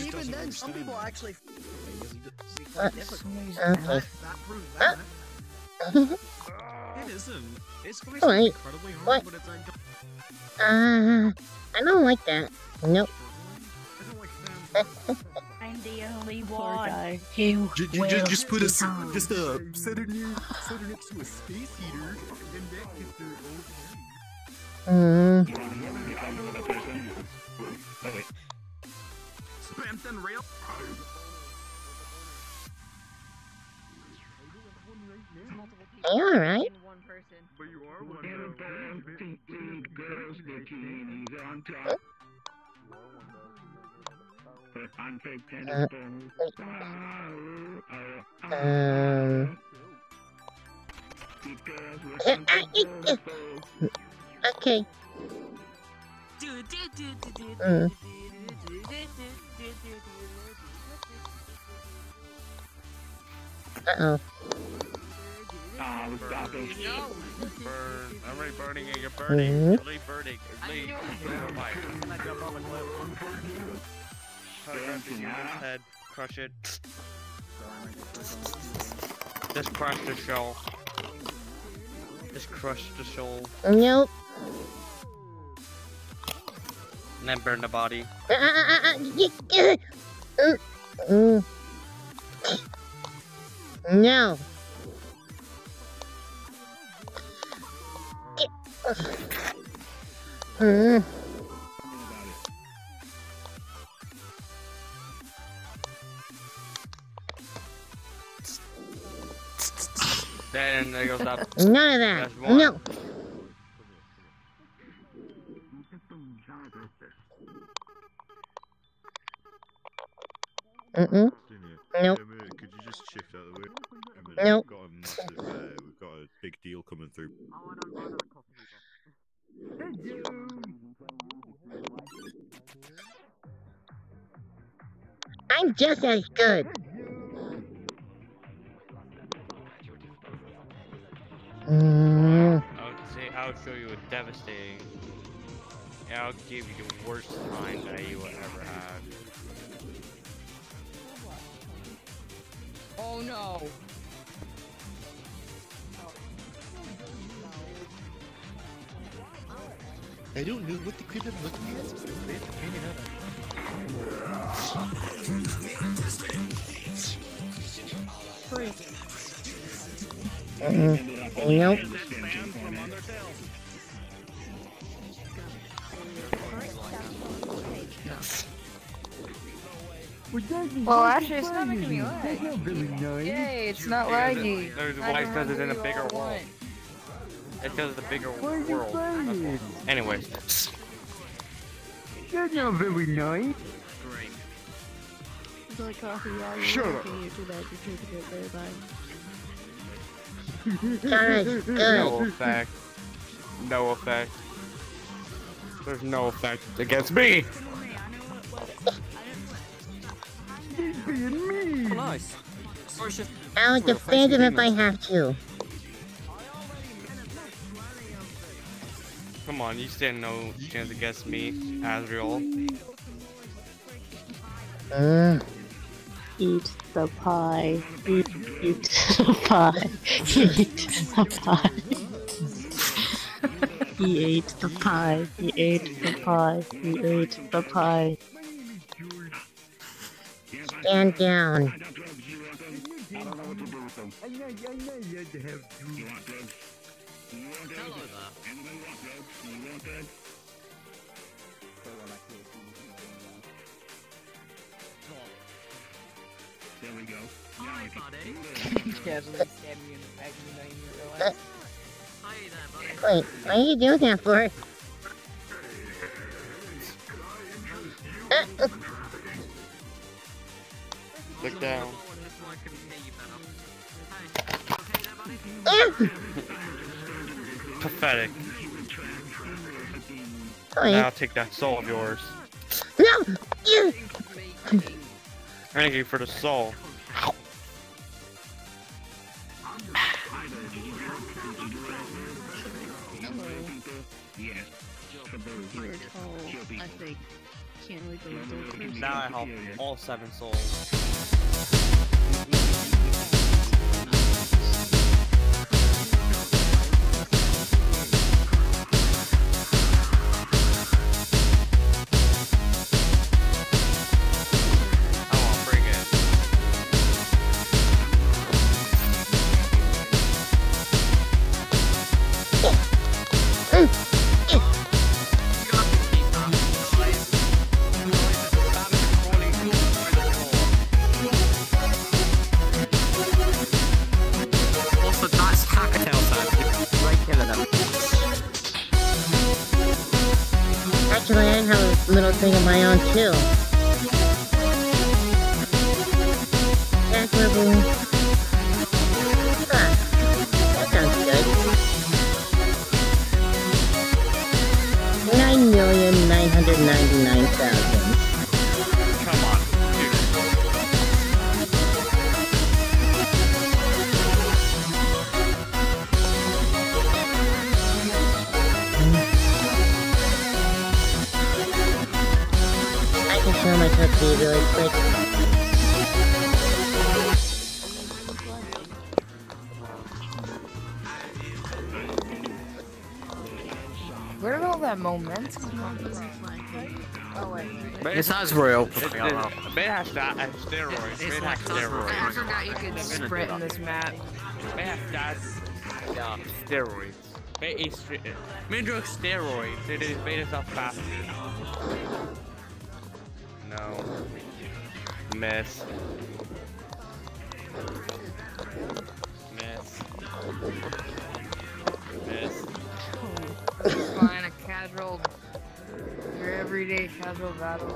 and just even then, some people understand. actually quite difficult. okay. That, that proves that. It isn't. It's supposed All to be incredibly hard, What? but it's like. Uh, I don't like that. Nope. I don't like them. I'm the only Poor one. guy. Who Ju- ju- will just put a become- just a set it near set it next to a space heater, and then that gets the Mm, Spammed and rail. alright? One person. But you are one Um. Uh, uh, uh, Okay. Mm. Uh-oh. Burn. I'm already burning it. You're burning. Mhm. You're really burning. Photograph the head. Crush it. Just crush the shell. Just crush the soul. Nope. And then burn the body. No. Mm. Then there goes that. None of that. No. Mm-mm. Nope. Could you just shift out of the way? Nope. We've got a massive, uh, we've got a big deal coming through. I'm just as good. Mm. I'll say I'll show you a devastating. Yeah, I'll give you the worst time that you will ever have. Oh no. I don't know what the crap I'm looking at. so they have to paint it up. Mm-mm. Nope. Well, actually, it's not making me lag. Yay, it's not Yeah, laggy. There's I why can because it's in a bigger through all I world. want. It's because of the bigger world. That's all. Anyways, That's not very nice. Great. Billy Coffee, yeah, Shut working, you do that, you're it very bad. No effect. No effect. There's no effect against me. Nice. Or shift. I'll defend him if I have to. Come on, you stand no chance against me, Asriel. Mm. Eat the pie. Eat, eat the pie. Eat the pie. He ate the pie. He ate the pie. He ate the pie. Stand down. You had to have drugs. There we go. Hi, buddy. Casually stab me in the back of the night in real life. Hi there, buddy. Wait, what are you doing that for? Look down. Pathetic. Wait, Now take that soul of yours. no! You! Thank you for the soul. You were tall, I think. Can't wait Now I help all seven souls. Of my own show my touch to you really quick. Where did all that momentum Oh wait. This has real. It, it, it has that has steroids. It's It like has those- I forgot you could sprint in this map. It has that. Yeah, steroids. It is stre- Mindrug steroids. It is made itself faster. No. Miss. Miss. Miss. It's fine, a casual, your everyday casual battle.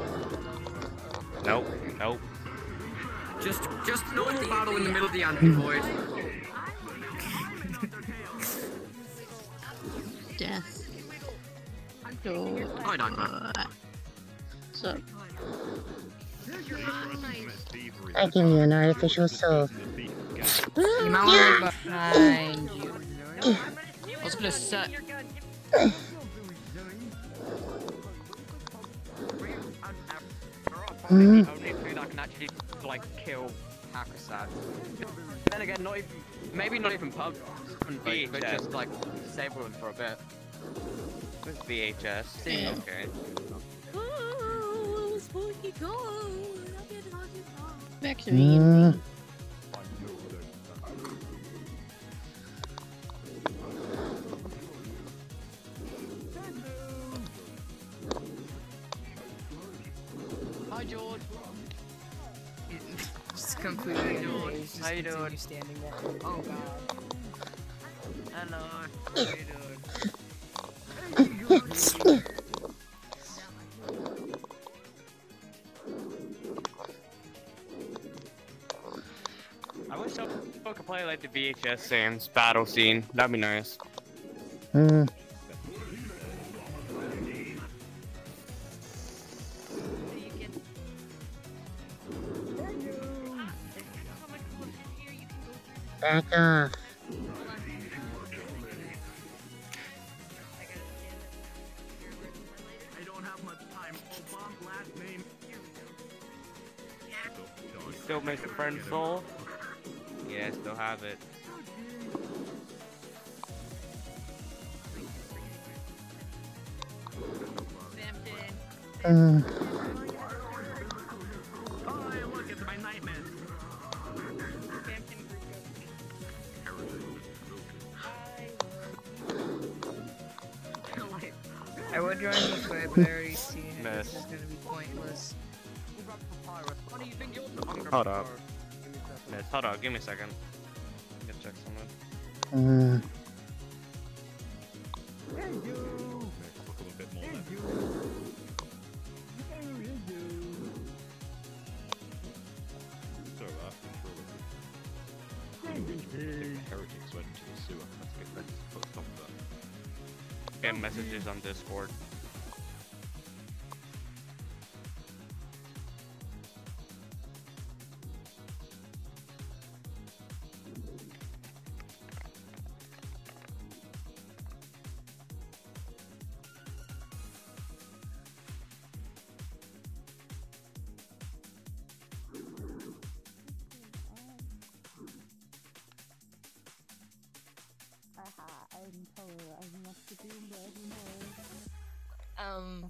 Nope. Nope. Just, just normal battle in the middle of the anti-void. Death. Go. I don't know. So, I give you an artificial soul. You might want to look behind you. I was gonna set. Hmm. Only food I can actually like kill Hacker Sans. Then again, not even maybe not even pub, but, but just like disable them for a bit. With VHS. Yeah. Okay. Back to me. Mm. Hi George. Just completely amazed. Just How you doing? standing there. Oh god. Hello. How you doing? someone could play like the VHS Sans battle scene. That'd be nice. Mm. Back off. I don't have much time. Obama last name. Still make a friend soul? Yeah, still have it. Hey, look, it's my nightmare. I would join this way, but I already see it. Miss. This is gonna be pointless. Hold up. Miss, hold on, give me a second. Get check something. Look a bit more then. So, uh. Heretics went into the sewer. Let's let's put a stop to that. Get messages on Discord. Um,